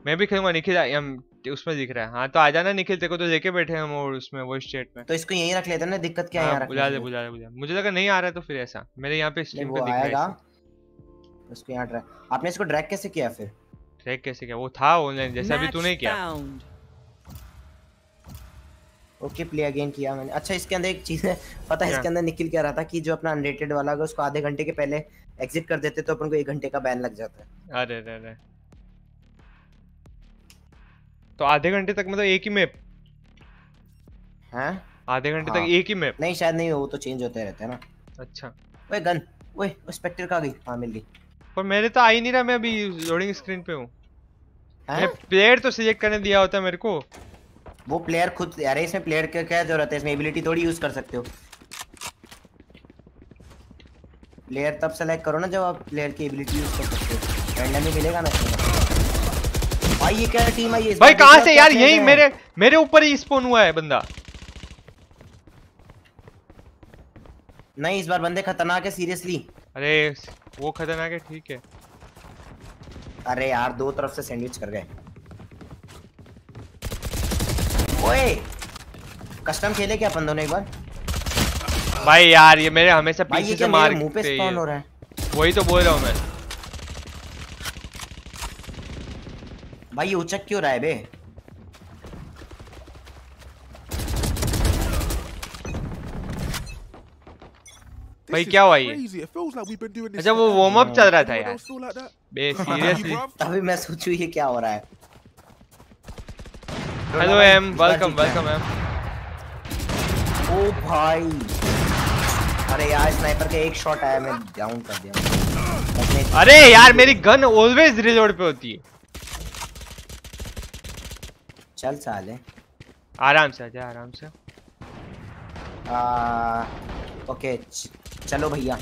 मैं भी खेलूँगा निखिल हम उसमें दिख रहा है। हाँ तो आ जाना निखिल तेरे को तो लेके बैठे हैं हम और उसमें वॉइस चैट में। तो इसको यहीं रख लेते हैं ना दिक्कत क्या है हाँ, बुला दे बुला दे बुला मुझे लगा नहीं आ रहा है तो फिर ऐसा। मेरे यहाँ पे स्क्रीन पे दिख रहा है उसको यहाँ ड्रैग आपने इसको ड्रैग कैसे किया फिर? ट्रैक कैसे क्या? वो था ऑनलाइन जैसे अभी तूने किया. ओके प्ले अगेन किया मैंने। अच्छा इसके अंदर एक चीज़ है पता है इसके अंदर निखिल क्या रहा था कि जो अपना अनरेटेड वाला होगा उसको आधे घंटे के पहले एग्जिट कर देते तो अपन को एक घंटे का बैन लग जाता है। अरे अरे अरे। तो आधे घंटे तक मतलब एक ही मैप हैं? आधे घंटे हाँ। तक एक ही मैप नहीं शायद नहीं वो तो चेंज होते रहते हैं ना। अच्छा। ओए गन ओए स्पेक्टर का गई? हाँ मिल गई। पर मेरे तो आ ही नहीं रहा मैं अभी लोडिंग स्क्रीन पे हूँ। हैं? प्लेयर तो सिलेक्ट करने दिया होता है मेरे को। वो प्लेयर खुद अरे इसमें प्लेयर का क्या ज़रूरत है? इसमें एबिलिटी थोड़ी यूज़ कर सकते हो। प्लेयर तब सेलेक्ट करो ना जब आप प्लेयर की एबिलिटी यूज़ कर सकते हो। रैंडमली मिलेगा ना? भाई ये क्या टीम है ये? भाई कहाँ से यार? यही मेरे मेरे ऊपर ही स्पोन हुआ है बंदा। नहीं इस बार बंदे खतरनाक है सीरियसली अरे वो खतरनाक है ठीक है। अरे यार दो तरफ़ से सैंडविच कर गए। ओए कस्टम खेले क्या अपन दोनों एक बार? भाई यार ये मेरे हमेशा पीछे से मार मुँह पे स्पॉन हो रहा है? वही तो बोल रहा हूँ मैं। भाई ये उचक क्यों रहा है बे? भाई क्या हुआ ये. अच्छा वो वार्म अप चल रहा था यार? बे सीरियसली तभी मैं सोचू ये क्या हो रहा है। Hello M welcome welcome M ओ भाई। अरे यार स्नाइपर का एक शॉट आया मैं डाउन कर दिया। अरे यार मेरी गन ऑलवेज रिलोड पे होती। है चल साले। आराम से आजा आराम से। आ, ओके चलो भैया।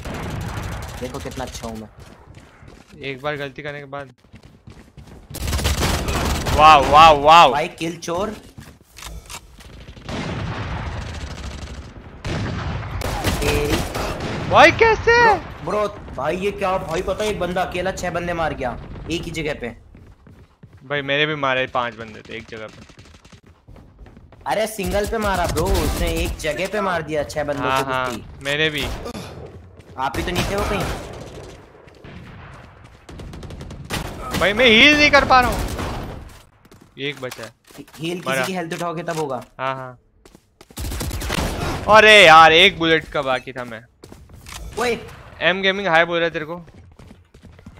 देखो कितना अच्छा हूँ मैं। एक बार गलती करने के बाद। वाह वाह वाह भाई किल चोर। भाई कैसे? ब्रो भाई ये क्या भाई पता है एक बंदा अकेला छह बंदे मार गया एक ही जगह पे। भाई मेरे भी मारे पाँच बंदे थे एक जगह पे। अरे सिंगल पे मारा ब्रो उसने एक जगह पे मार दिया छह बंदों हाँ हाँ। मैंने भी। आप ही तो नहीं थे वो कहीं? भाई मैं हील नहीं कर पा रहा हूँ। एक बचा है। हील किसी की हेल्थ उठाओगे तब होगा। हाँ हाँ। अरे यार एक बुलेट का बाकी था मैं। ओए। एम गेमिंग हाई बोल रहा है तेरे को।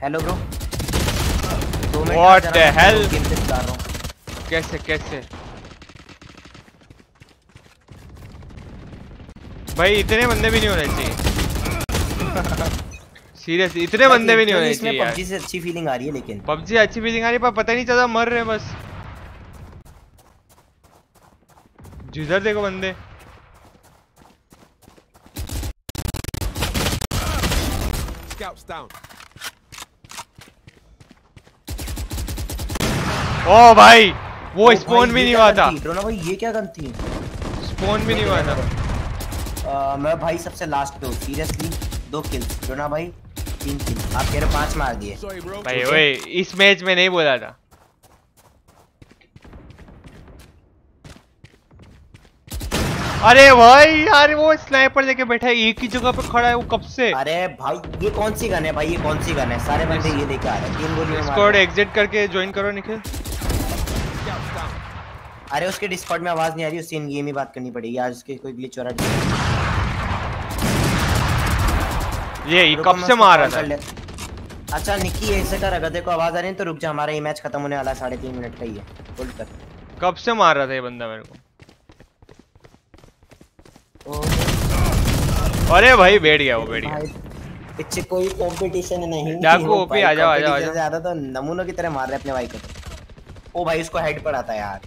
हेलो ब्रो दो मिनट What जरा the मैं hell? गेम से सुधार रहा हूँ। कैसे कैसे? भाई इतने बंदे भी नहीं होने चाहिए। सीरियस इतने बंदे भी नहीं होने इसमें चाहिए यार। पबजी से अच्छी फीलिंग आ रही है लेकिन। पबजी अच्छी फीलिंग आ रही है पर पता नहीं चला मर रहे बस। जिधर देखो बंदे। Scouts down. ओ भाई वो स्पॉन भी नहीं क्या हुआ था। रोना भाई ये क्या गन थी? स्पॉन भी नहीं हुआ था। मैं भाई सबसे लास्ट पे हूँ सीरियसली दो किल्स रोना भाई तीन किल आप कह रहे पाँच मार दिए। भाई ओए इस मैच में नहीं बोला था। अरे भाई यार वो स्नाइपर लेके बैठा है एक ही जगह पे खड़ा है वो कब से? अरे भाई ये कौन सी गन है भाई? ये कौन सी गन है? सारे बंदे ये लेके आ रहे हैं तीन गोली स्क्वाड एग्जिट करके ज्वाइन करो निखिल। अरे उसके डिस्कॉर्ड में आवाज़ नहीं आ रही उससे इन गेम ही बात करनी पड़ेगी। आज उसके कोई ग्लिच हो रहा है। ये ये कब से मारा call था अच्छा निक्की ऐसे कर अगर देखो आवाज़ आ रही है तो रुक जा हमारा ये मैच खत्म होने वाला है साढ़े तीन मिनट का ही है। होल्ड कर। कब से मार रहा था ये बंदा मेरे को? अरे भाई बैठ गया वो बैठ गया। पीछे कोई कंपटीशन नहीं। डाकू भाई आ जाओ, आ जाओ, आ जाओ। ज़्यादा तो नमूनों की तरह मार रहे अपने भाई को। ओ भाई उसको हेड पड़ा था यार।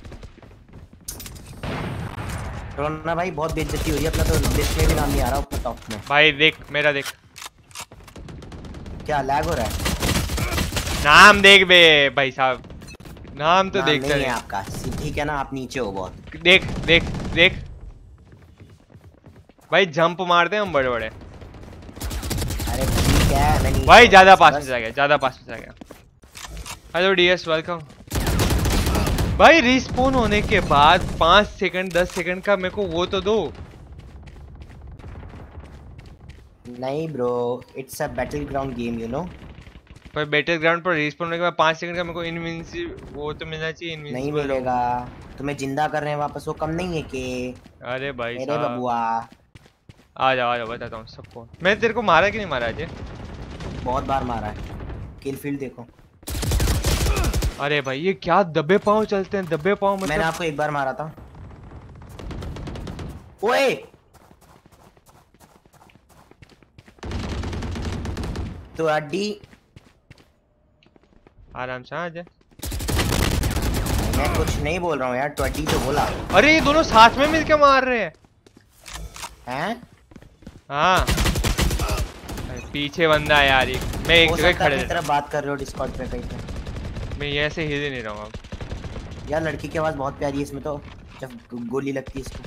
रोना भाई बहुत बेइज्जती हुई है अपना तो लिस्ट में भी नाम नहीं आ रहा ऊपर टॉप में। भाई देख मेरा देख। क्या लैग हो रहा है? नाम देख बे भाई साहब। नाम तो देखता नहीं आपका ठीक है ना आप नीचे हो बहुत। देख देख देख। भाई जंप मारते हैं हम बड़े बड़े। अरे ठीक है भाई ज़्यादा पास में। जा गया ज़्यादा पास में जा गया। हेलो डीएस वेलकम भाई रिस्पॉन होने के बाद पाँच सेकंड दस सेकंड का मेरे को वो तो दो। नहीं bro it's a battleground game you know भाई बैटल ग्राउंड पर रिस्पॉन होने के बाद पाँच सेकंड का मेरे को इनविंसी वो तो मिलना चाहिए नहीं मिलेगा। तुम्हें ज़िंदा कर रहे हैं वापस वो कम नहीं है के। अरे भाई मेरे साहब। बबुआ। आ जाओ आ जाओ बताता हूँ सबको। मैंने तेरे को मारा कि नहीं मारा अजय बहुत बार मारा है। किल फ़ील्ड देखो। अरे भाई ये क्या दबे पाँव चलते हैं दबे पाँव मैंने मतलब आपको एक बार मारा था। ओए! तो अड्डी आराम से हाँ अजय मैं कुछ नहीं बोल रहा हूँ यार ट्वेंटी तो बोला। अरे ये दोनों साथ में मिलके मार रहे हैं। हैं? हाँ। पीछे बंदा है यार एक मैं एक जगह खड़े तरफ़ बात कर रहे हो डिस्कॉर्ड पे कहीं पे। मैं ऐसे हिल ही नहीं रहा हूँ अब यार लड़की की आवाज़ बहुत प्यारी है इसमें तो जब गोली लगती है इसको।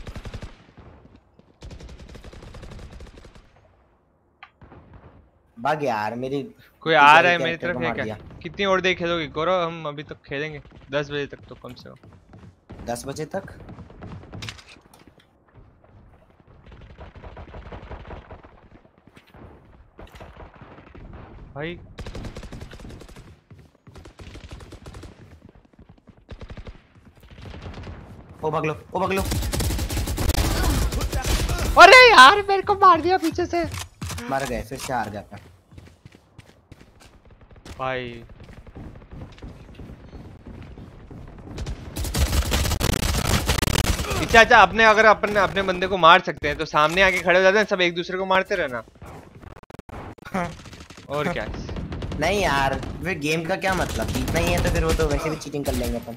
भाग यार मेरी कोई आ रहा है मेरी तरफ़ है क्या? कितनी और देर खेलोगे? गौरव हम अभी तक खेलेंगे। दस बजे तक तो कम से कम। दस बजे तक? भाई। ओ भाग लो ओ भाग लो। अरे यार मेरे को मार दिया पीछे से। मर गए फिर से हार गया अपन भाई। अच्छा अच्छा अपने अगर अपने अपने बंदे को मार सकते हैं तो सामने आके खड़े हो जाते हैं सब एक दूसरे को मारते रहना। और क्या? नहीं यार फिर गेम का क्या मतलब? जीतना ही है तो फिर वो तो वैसे भी चीटिंग कर लेंगे अपन।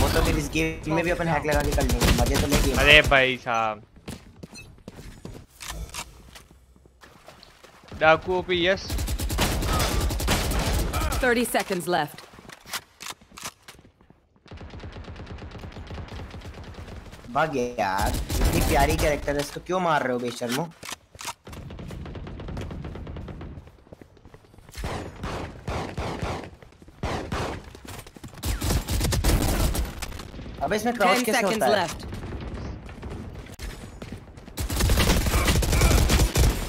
वो तो फिर इस गेम में भी अपन हैक लगा के कर लेंगे मज़े तो लेंगे अरे भाई साहब। डाकू ओपी यस 30 seconds left. भाग यार इतनी प्यारी कैरेक्टर है इसको क्यों मार रहे हो बेशर्मो? अबे इसमें क्रॉस कैसे होता है? left.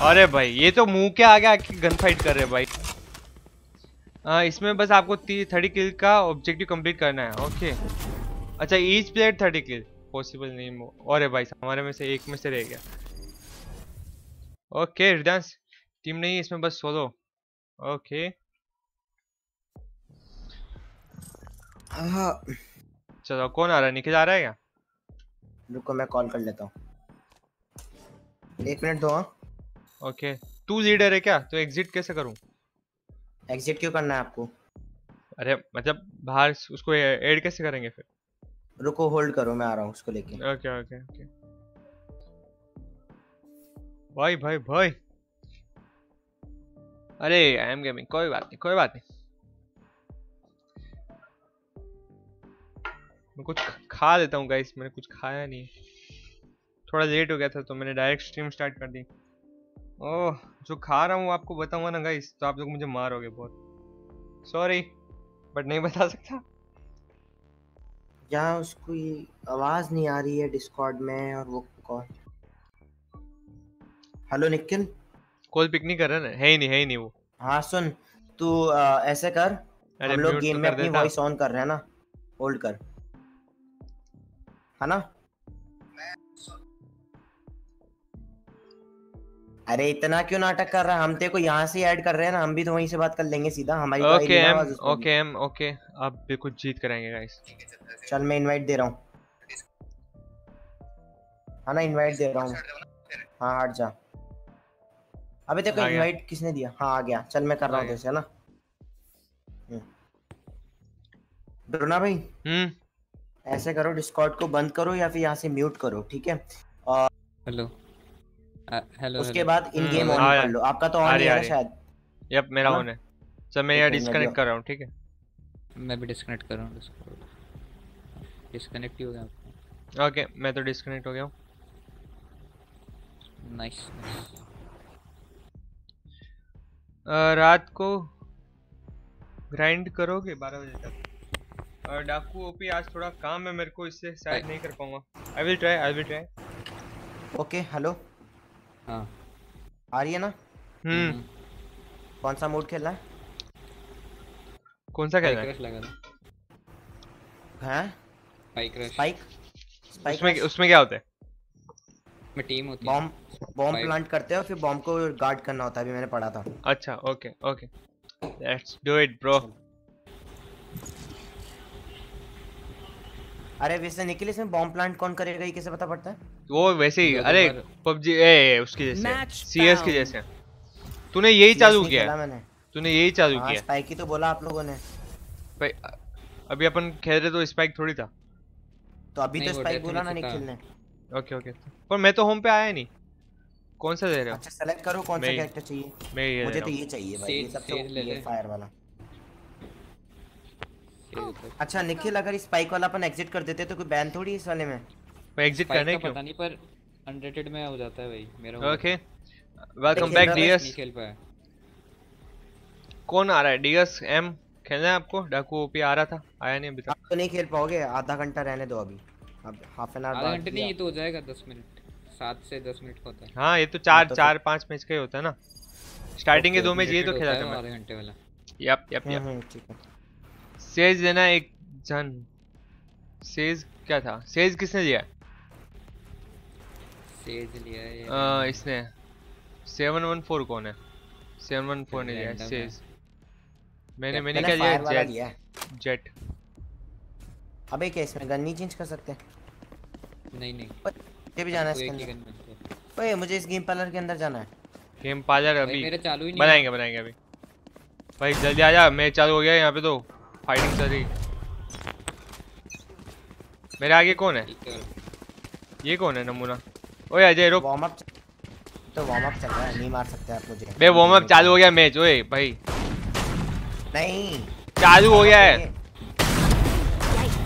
अरे भाई ये तो मुँह के आगे आके गन फाइट कर रहे भाई। आ, इसमें बस आपको थर्टी किल का ऑब्जेक्टिव कंप्लीट करना है ओके अच्छा each player thirty kill possible नहीं मो- अरे भाई हमारे में से एक में से रह गया। ओके हृदयांश टीम नहीं इसमें बस सोलो ओके हाँ चलो कौन आ रहा है? निखिल आ रहा है क्या? रुको मैं कॉल कर लेता हूँ। एक मिनट दो हाँ। ओके। तू लीडर है क्या? तो एग्जिट कैसे करूँ? एग्जिट क्यों करना है आपको? अरे मतलब बाहर उसको ऐड कैसे करेंगे फिर? रुको होल्ड करो मैं आ रहा हूँ उसको लेके। Okay okay okay. भाई भाई भाई। अरे आई एम गेमिंग कोई बात नहीं कोई बात नहीं। मैं कुछ खा लेता हूँ गाइस मैंने कुछ खाया नहीं। थोड़ा लेट हो गया था तो मैंने डायरेक्ट स्ट्रीम स्टार्ट कर दी। ओह जो खा रहा हूँ आपको बताऊँगा ना गाइस तो आप लोग मुझे मारोगे बहुत। सॉरी बट नहीं बता सकता। यहाँ उसको आवाज़ नहीं आ रही है डिस्कॉर्ड में और वो call hello Nikhil call pick नहीं कर रहा ना? है ही नहीं है ही नहीं वो। हाँ सुन तू ऐसे कर। हम लोग mute तो गेम में अपनी वॉइस ऑन कर रहे हैं ना। होल्ड कर। है ना? अरे इतना क्यों नाटक कर रहा है? हम तेरे को यहाँ से ऐड कर रहे हैं ना हम भी तो वहीं से बात कर लेंगे सीधा हमारी तो okay M. Okay M okay आप बिल्कुल जीत कराएँगे गाइस चल मैं इनवाइट दे रहा हूँ। हाँ ना इनवाइट दे रहा हूँ। हाँ हट जा। अबे तेरे को इनवाइट किसने दिया? हाँ आ गया। चल मैं कर रहा हूँ गया। जैसे है ना? हम्म। ड्रोना भाई? हम्म। ऐसे करो डिस्कॉर्ड को बंद करो या फिर यहाँ से म्यूट करो ठीक है? और हेलो हेलो उसके बाद इन गेम ऑन कर लो। आपका तो ऑन ही है शायद? यप मेरा ऑन है। चल मैं एक यार डिस्कनेक्ट कर रहा हूँ ठीक है? मैं भी डिस्कनेक्ट कर रहा हूँ डिस्कनेक्ट ही हो गया आपका। ओके मैं तो डिस्कनेक्ट हो गया हूँ। नाइस रात को ग्राइंड करोगे? बारह बजे तक। और डाकू ओपी आज थोड़ा काम है मेरे को इससे शायद नहीं कर पाऊँगा। I will try I will try okay hello हाँ। आ रही है ना? हम्म। कौन सा मोड खेलना है? कौन सा खेलना स्पाइक है? रश लगा दो हैं? स्पाइक रश स्पाइक स्पाइक उसमें उसमें क्या होता है? में टीम होती है। बॉम्ब बॉम्ब प्लांट करते हैं फिर बॉम्ब को गार्ड करना होता है अभी मैंने पढ़ा था। अच्छा okay okay let's do it bro अरे वैसे निखिल इसमें बॉम्ब प्लांट कौन करेगा? ये कैसे पता पड़ता है? वो वैसे ही अरे बार- पबजी ए उसकी जैसे सीएस की जैसे। तूने यही चालू किया मैंने। तूने यही चालू हाँ किया स्पाइक ही तो बोला आप लोगों ने। भाई अभी अपन खेल रहे तो स्पाइक थोड़ी था। तो अभी तो स्पाइक बोला ना match था। निखिल ने ओके ओके पर मैं तो होम पे आया नहीं। कौन सा दे रहे हो? अच्छा सेलेक्ट करो कौन सा कैरेक्टर चाहिए। मैं ये मुझे तो ये चाहिए भाई ये सबसे ले ये ले। फायर वाला। अच्छा निखिल अगर स्पाइक वाला अपन एग्जिट कर देते तो कोई बैन थोड़ी इस वाले में? हूँ एग्जिट करने क्यों? पता नहीं पर अनरेटेड में हो जाता है भाई मेरा ओके वेलकम खेल बैक डीएस खेल पाया। कौन आ रहा है? डीएस एम खेलना है आपको? डाकू ओपी आ रहा था? आया नहीं अभी तक। तो नहीं खेल पाओगे? आधा घंटा रहने दो अभी। अब हाफ़ एन आवर आधा घंटे नहीं ये तो हो जाएगा दस मिनट। सात से दस मिनट का होता है। हाँ ये तो चार तो- चार पाँच मैच का ही होता है ना। स्टार्टिंग के दो मैच ये तो खेला था मैं आधे घंटे वाला। यप यप यप ठीक है। सेज देना एक जन। सेज क्या था? सेज किसने दिया? सेज लिया है आ, इसने। सेवन वन फोर कौन है? सेवन वन फोर ने लिया सेज। मैंने मैंने क्या लिया जेट लिया जेट अबे क्या इसमें गन नहीं चेंज कर सकते। नहीं नहीं। ये भी जाना है इसके अंदर। ओए मुझे इस गेम पार्लर के अंदर जाना है। गेम पार्लर अभी। मेरा चालू ही नहीं बनाएँगे बनाएँगे अभी। भाई जल्दी आ जा मैच चालू हो गया यहाँ पे तो। फाइटिंग चल रही। मेरे आगे कौन है? ये कौन है नमूना? ओए अजय रुक। वार्म अप तो वार्म अप चल रहा है नहीं मार सकते आप मुझे। बे वार्म अप चालू हो गया मैच ओए भाई। नहीं। चालू हो गया है।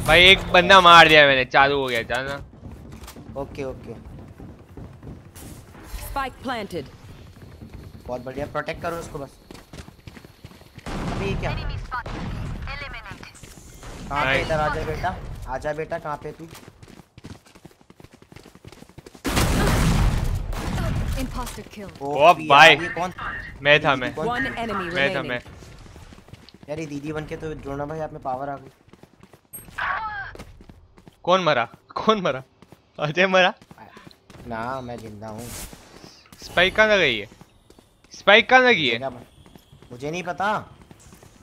भाई एक बंदा मार दिया मैंने चालू हो गया जाना। Okay okay Spike planted. बहुत बढ़िया प्रोटेक्ट करो उसको बस। अभी क्या. कहाँ पे इधर आजा बेटा। आजा बेटा कहाँ पे तू? Imposter kill. ओ भाई। कौन? मैं था मैं। कौन- मैं था मैं। यार ये दीदी बन के तो द्रोणा भाई आप में पावर आ गई। कौन मरा? कौन मरा? अजय मरा? ना मैं ज़िंदा हूँ। स्पाइक कहाँ लगी है? स्पाइक कहाँ लगी है? मुझे नहीं पता।